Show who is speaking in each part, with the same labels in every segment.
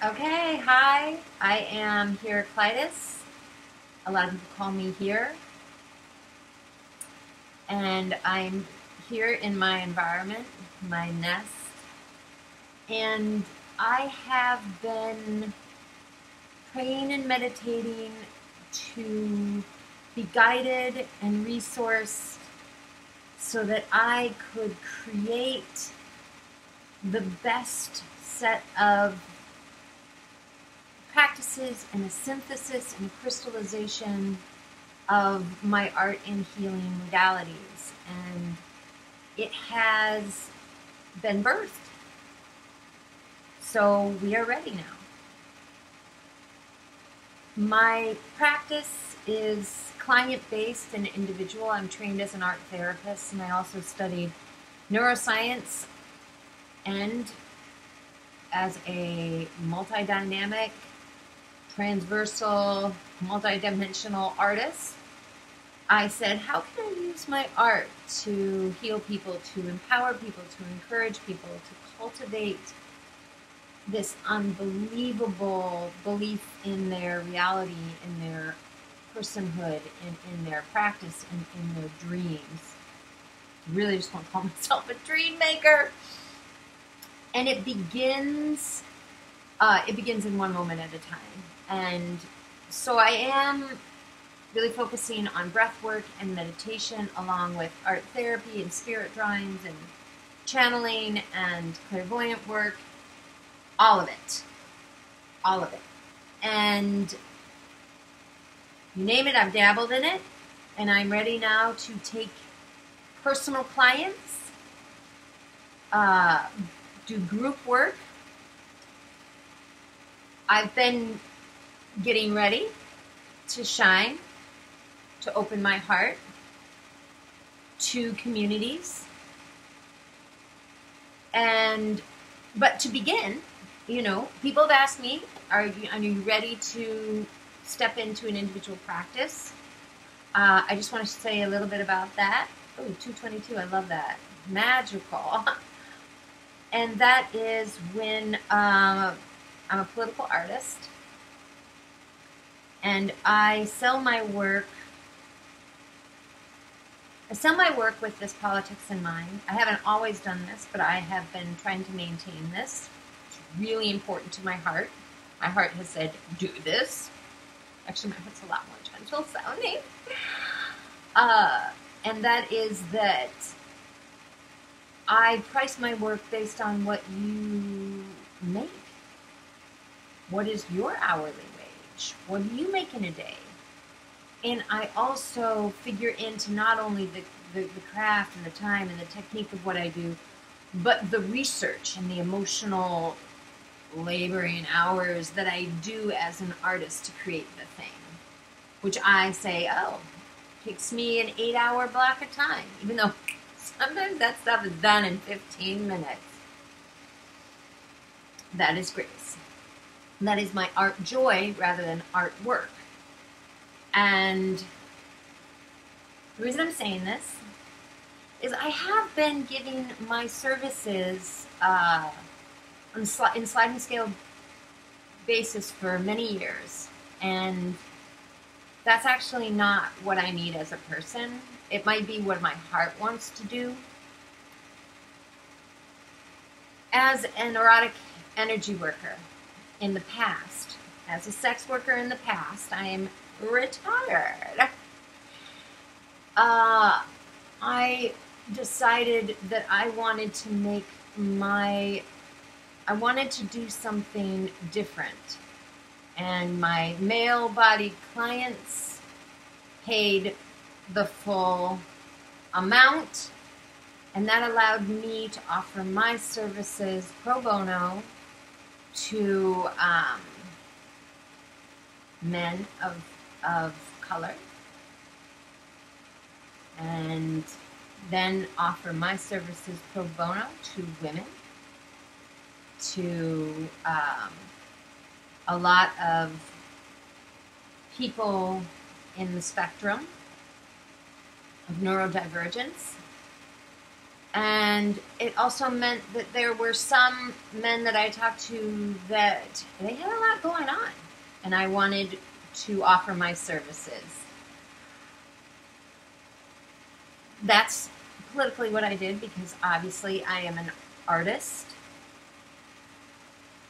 Speaker 1: Okay, hi. I am Hereaclitus. A lot of people call me here. And I'm here in my environment, my nest. And I have been praying and meditating to be guided and resourced so that I could create the best set of practices and a synthesis and crystallization of my art and healing modalities. And it has been birthed. So we are ready now. My practice is client based and individual. I'm trained as an art therapist and I also studied neuroscience and as a multi-dynamic, transversal, multidimensional artist, I said, how can I use my art to heal people, to empower people, to encourage people, to cultivate this unbelievable belief in their reality, in their personhood, in, in their practice, in, in their dreams. I Really just want to call myself a dream maker and it begins uh, it begins in one moment at a time and so i am really focusing on breath work and meditation along with art therapy and spirit drawings and channeling and clairvoyant work. All of it. All of it. And you name it i've dabbled in it. And i'm ready now to take personal clients uh, do group work. I've been getting ready to shine, to open my heart to communities. And, but to begin, you know, people have asked me, are you, are you ready to step into an individual practice? Uh, I just want to say a little bit about that. Oh, 222, I love that. Magical. and that is when uh, I'm a political artist and I sell my work. I sell my work with this politics in mind. I haven't always done this, but I have been trying to maintain this. It's really important to my heart. My heart has said, do this. Actually, my heart's a lot more gentle sounding. Uh, and that is that I price my work based on what you make. What is your hourly What do you make in a day? And I also figure into not only the, the, the craft and the time and the technique of what I do, but the research and the emotional laboring hours that I do as an artist to create the thing. Which I say, oh, takes me an eight hour block of time, even though Sometimes that stuff is done in 15 minutes. That is grace. That is my art joy rather than art work. And the reason I'm saying this is I have been giving my services uh, on sli- in sliding scale basis for many years. And that's actually not what I need as a person. It might be what my heart wants to do. As an erotic energy worker in the past, as a sex worker in the past, I am retired. Uh, I decided that I wanted to make my, I wanted to do something different. And my male bodied clients paid the full amount, and that allowed me to offer my services pro bono to um, men of, of color, and then offer my services pro bono to women, to um, a lot of people in the spectrum of neurodivergence And it also meant that there were some men that I talked to that they had a lot going on, and I wanted to offer my services. That's politically what I did because obviously I am an artist.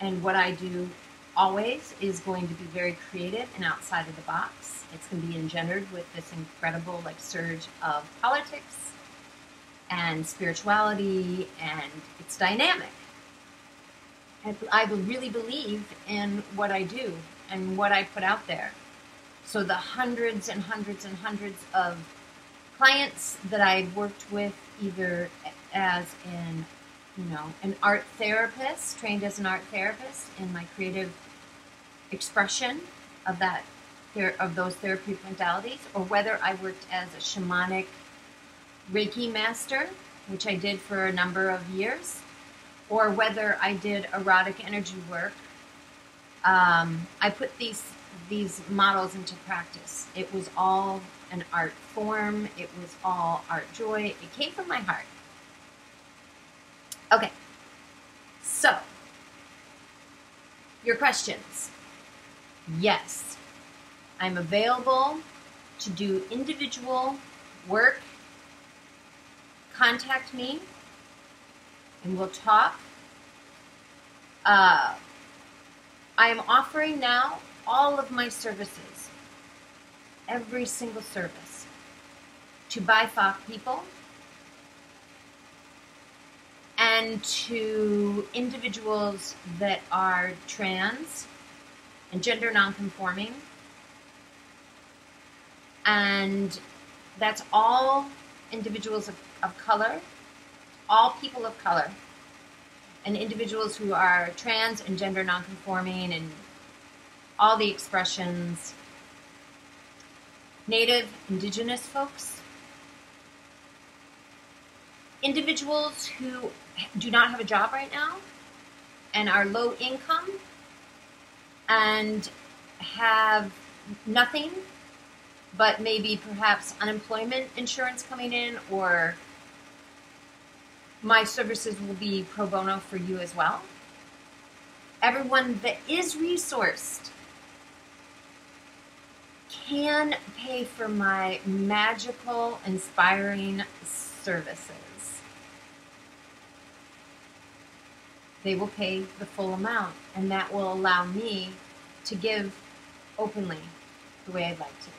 Speaker 1: And what I do always is going to be very creative and outside of the box. It's going to be engendered with this incredible like surge of politics and spirituality, and it's dynamic. I really believe in what I do and what I put out there. So the hundreds and hundreds and hundreds of clients that I've worked with, either as in you know, an art therapist, trained as an art therapist in my creative expression of that of those therapeutic modalities, or whether I worked as a shamanic Reiki master, which I did for a number of years, or whether I did erotic energy work. Um, I put these these models into practice. It was all an art form. It was all art joy. It came from my heart. Okay. So, your questions. Yes, I'm available to do individual work. Contact me and we'll talk. Uh, I am offering now all of my services, every single service, to BIPOC people and to individuals that are trans and gender nonconforming. And that's all individuals of, of color, all people of color, and individuals who are trans and gender nonconforming and all the expressions, native, indigenous folks, individuals who do not have a job right now and are low income and have nothing but maybe perhaps unemployment insurance coming in or my services will be pro bono for you as well. Everyone that is resourced can pay for my magical, inspiring services. they will pay the full amount, and that will allow me to give openly the way I'd like to.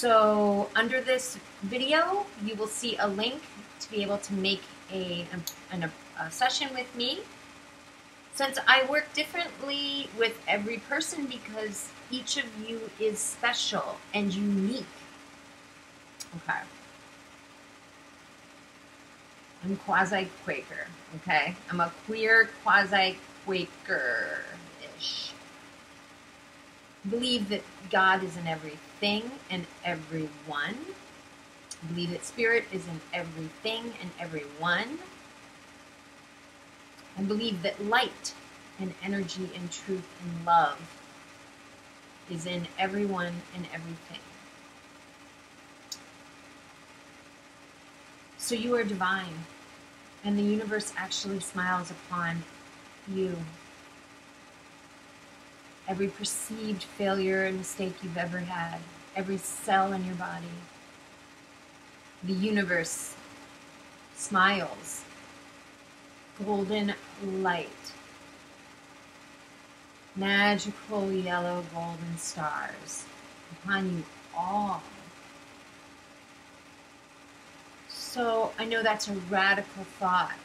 Speaker 1: So under this video, you will see a link to be able to make a, a, a session with me. Since I work differently with every person because each of you is special and unique Okay. I'm quasi Quaker. Okay. I'm a queer quasi Quaker ish. Believe that God is in everything and everyone. Believe that spirit is in everything and everyone. And believe that light and energy and truth and love is in everyone and everything. So you are divine, and the universe actually smiles upon you. Every perceived failure and mistake you've ever had, every cell in your body, the universe smiles. Golden light, magical yellow golden stars upon you all. So I know that's a radical thought.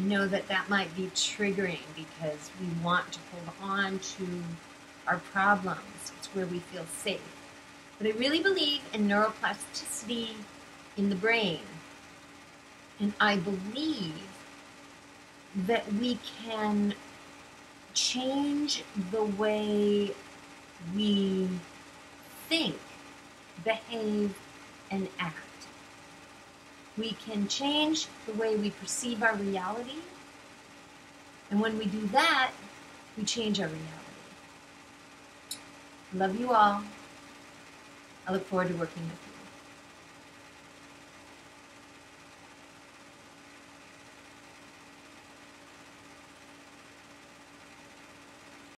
Speaker 1: Know that that might be triggering because we want to hold on to our problems. It's where we feel safe. But I really believe in neuroplasticity in the brain. And I believe that we can change the way we think, behave, and act. We can change the way we perceive our reality. And when we do that, we change our reality. Love you all. I look forward to working with you.